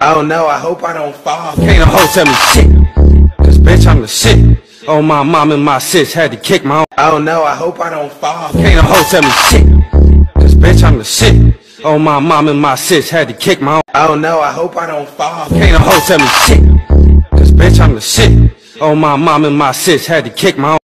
I don't know. I hope I don't fall. Can't a hoe tell me shit. Cause bitch, I'm the shit. Oh, my mom and my sis had to kick my don't know. I hope I don't fall. Can't a hoe tell me shit. Cause bitch, I'm the shit. Oh, my mom and my sis had to kick my don't know. I hope I don't fall. Can't a hoe tell me shit. Cause bitch, I'm the shit. Oh, my mom and my sis had to kick my own.